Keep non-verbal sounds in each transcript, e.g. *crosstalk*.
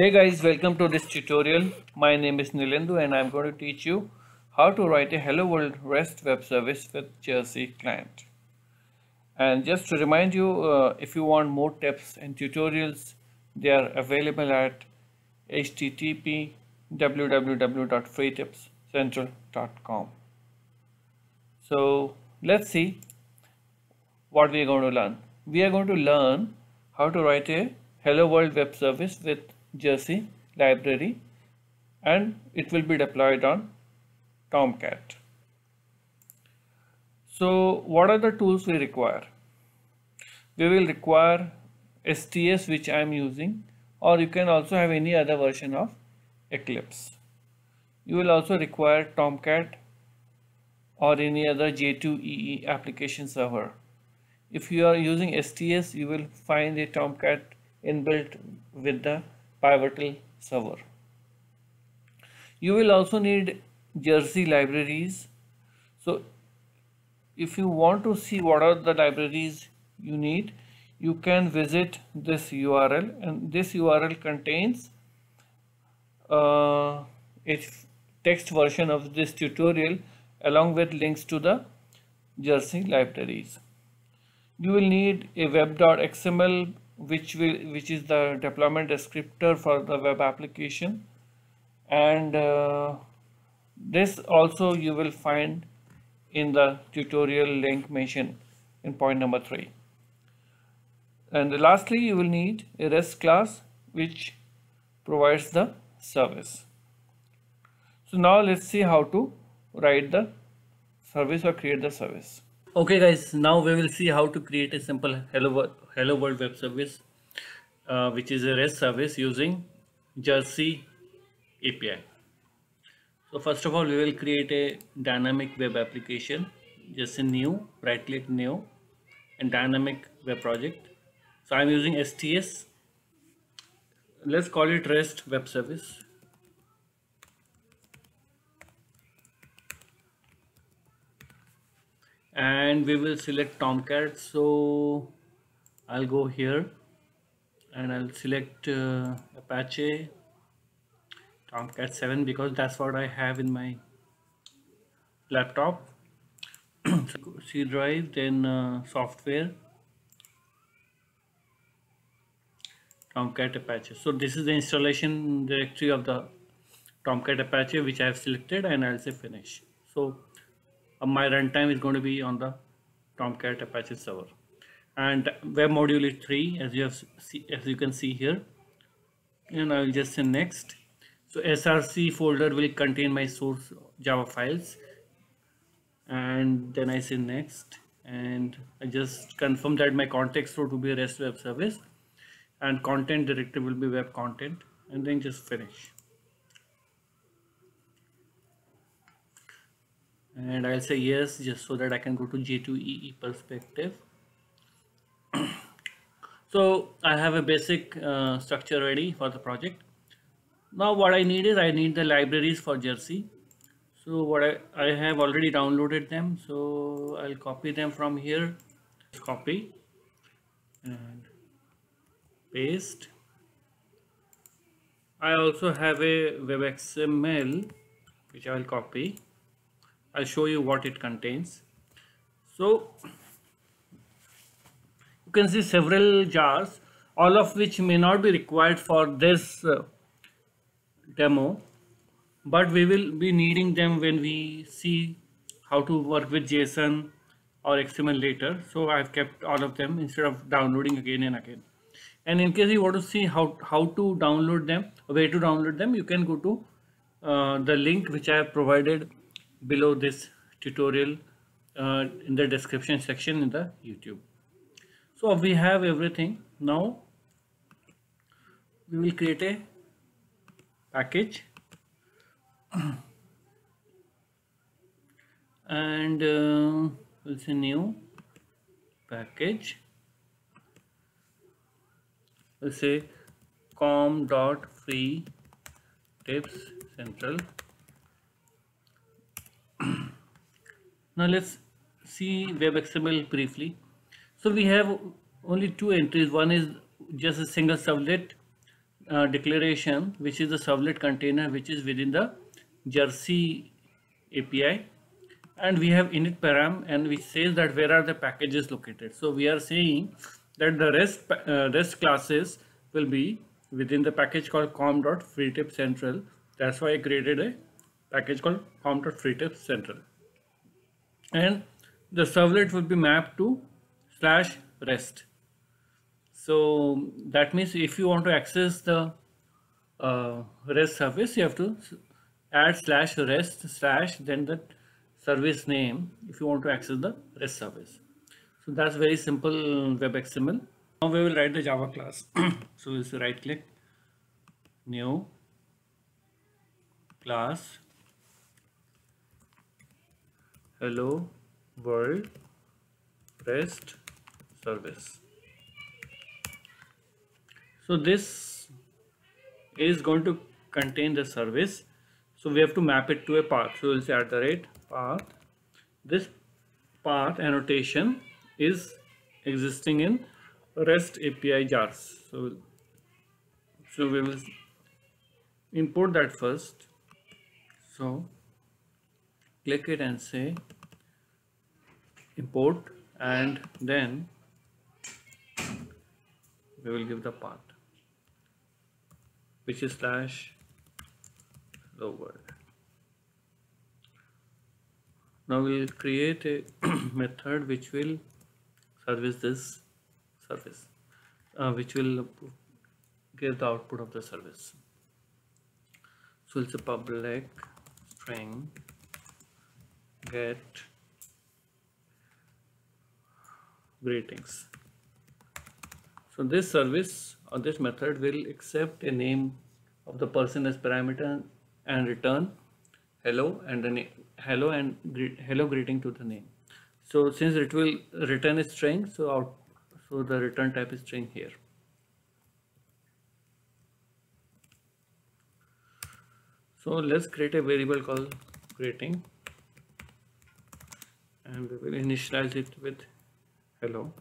Hey guys, welcome to this tutorial. My name is Nilendu and I'm going to teach you how to write a Hello World REST web service with Jersey client. And just to remind you, uh, if you want more tips and tutorials, they are available at http www.freetipscentral.com. So let's see what we are going to learn. We are going to learn how to write a Hello World web service with Jersey library and it will be deployed on Tomcat. So what are the tools we require? We will require STS which I am using or you can also have any other version of Eclipse. You will also require Tomcat or any other J2EE application server. If you are using STS, you will find a Tomcat inbuilt with the Pivotal server. You will also need Jersey libraries. So if you want to see what are the libraries you need, you can visit this URL and this URL contains uh, a text version of this tutorial along with links to the Jersey libraries. You will need a web.xml which will which is the deployment descriptor for the web application. And uh, this also you will find in the tutorial link mentioned in point number three. And lastly you will need a rest class which provides the service. So now let's see how to write the service or create the service okay guys now we will see how to create a simple hello world, hello world web service uh, which is a rest service using jersey api so first of all we will create a dynamic web application just a new right click new and dynamic web project. So i'm using sts let's call it rest web service and we will select Tomcat. So I'll go here. And I'll select uh, Apache Tomcat 7 because that's what I have in my laptop. *clears throat* C drive then uh, software. Tomcat Apache. So this is the installation directory of the Tomcat Apache which I have selected and I'll say finish. So Uh, my runtime is going to be on the Tomcat Apache server. And web module is 3 as you have see, as you can see here. And I will just say next. So src folder will contain my source java files. And then I say next. And I just confirm that my context root to be REST web service. And content directory will be web content. And then just finish and I'll say yes just so that I can go to J2EE perspective. *clears throat* so I have a basic uh, structure ready for the project. Now what I need is I need the libraries for Jersey. So what I, I have already downloaded them. So I'll copy them from here. Copy and paste. I also have a WebXML which I will copy I'll show you what it contains. So you can see several jars, all of which may not be required for this uh, demo, but we will be needing them when we see how to work with JSON or XML later. So I've kept all of them instead of downloading again and again. And in case you want to see how, how to download them, where to download them, you can go to uh, the link which I have provided below this tutorial uh, in the description section in the YouTube. So we have everything. Now we will create a package *clears throat* and uh, we'll say new package. We'll say com dot free tips central now let's see WebXML briefly. So we have only two entries. One is just a single servlet uh, declaration which is the servlet container which is within the Jersey API and we have init param and which says that where are the packages located. So we are saying that the rest, uh, rest classes will be within the package called com.freetipcentral. That's why I created a package called com.freetipcentral. And the servlet will be mapped to slash rest so that means if you want to access the uh, REST service, you have to add slash REST slash then the service name if you want to access the REST service. So that's very simple web XML. Now we will write the Java class. *clears throat* so we'll right click, new class, hello world REST service. So this is going to contain the service. So we have to map it to a path. So we'll say at the rate path this path annotation is existing in rest api jars. So so we will import that first. So click it and say import and then we will give the path which is slash world. Now we'll create a *clears throat* method which will service this service, uh, which will give the output of the service. So it's a public string get greetings. So this service or this method will accept a name of the person as parameter and return hello and the hello and hello greeting to the name. So since it will return a string, so out so the return type is string here. So let's create a variable called greeting and we will initialize it with hello.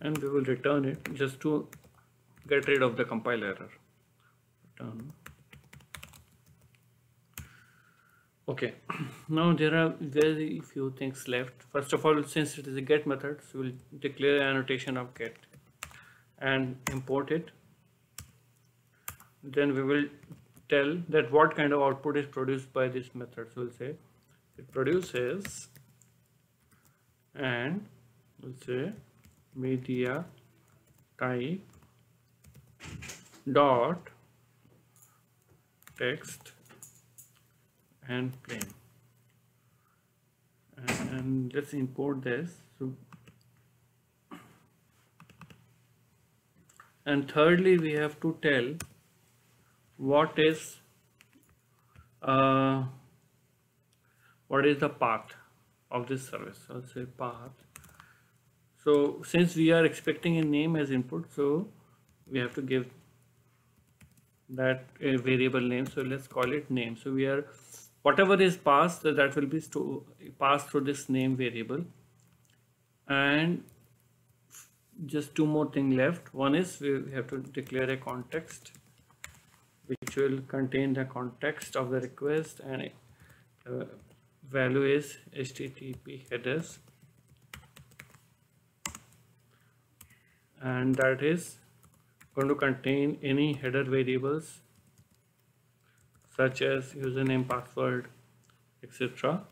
and we will return it just to get rid of the compile error. Return. Okay. *clears throat* Now there are very few things left. First of all since it is a get method so we'll declare annotation of get and import it. Then we will tell that what kind of output is produced by this method. So we'll say it produces and we'll say media type dot text and plain and let's import this. So and thirdly we have to tell what is uh, what is the path of this service? I'll say path. So since we are expecting a name as input so we have to give that a variable name. So let's call it name. So we are whatever is passed that will be passed through this name variable. And just two more things left. One is we have to declare a context which will contain the context of the request and uh, value is http headers. And that is going to contain any header variables such as username password etc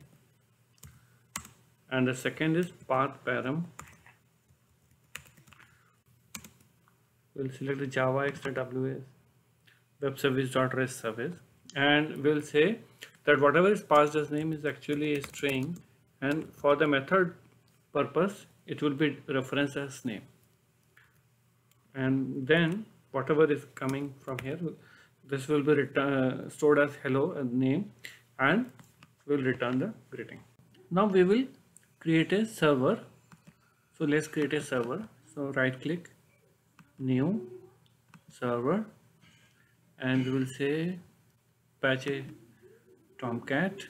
and the second is path param. We'll select the javax ws web service.rest service and we'll say that whatever is passed as name is actually a string and for the method purpose it will be referenced as name. And then whatever is coming from here this will be return, uh, stored as hello a name and will return the greeting. Now we will create a server. So let's create a server. So right click new server and we will say apache tomcat.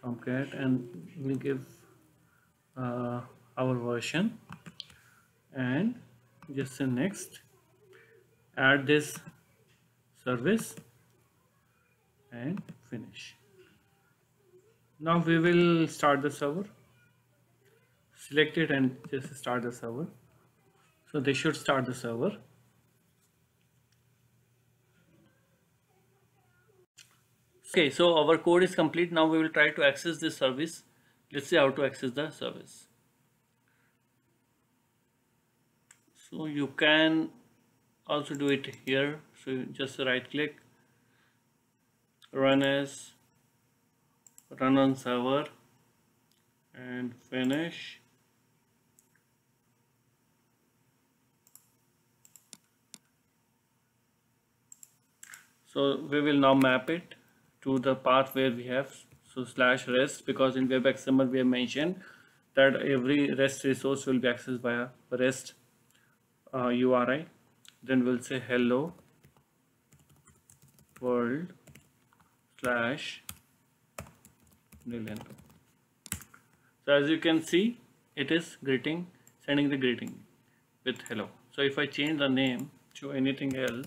Tomcat and we'll give uh, our version. And just say next. Add this service and finish. Now we will start the server. Select it and just start the server so they should start the server. Okay so our code is complete. Now we will try to access this service. Let's see how to access the service. So you can also do it here. So just right click run as run on server and finish so we will now map it to the path where we have so slash rest because in web xml we have mentioned that every rest resource will be accessed via rest uh, URI then we'll say hello world slash Nilendu. So as you can see it is greeting sending the greeting with hello. So if I change the name to anything else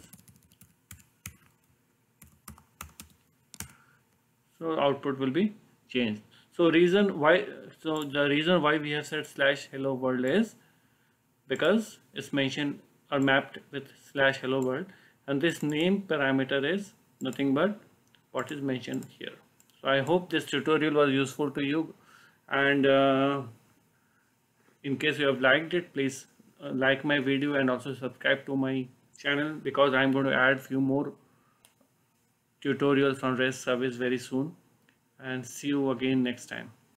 so output will be changed. So reason why so the reason why we have said slash hello world is because it's mentioned or mapped with slash hello world. And this name parameter is nothing but what is mentioned here. So i hope this tutorial was useful to you. And uh, in case you have liked it please uh, like my video and also subscribe to my channel because i'm going to add few more tutorials on rest service very soon and see you again next time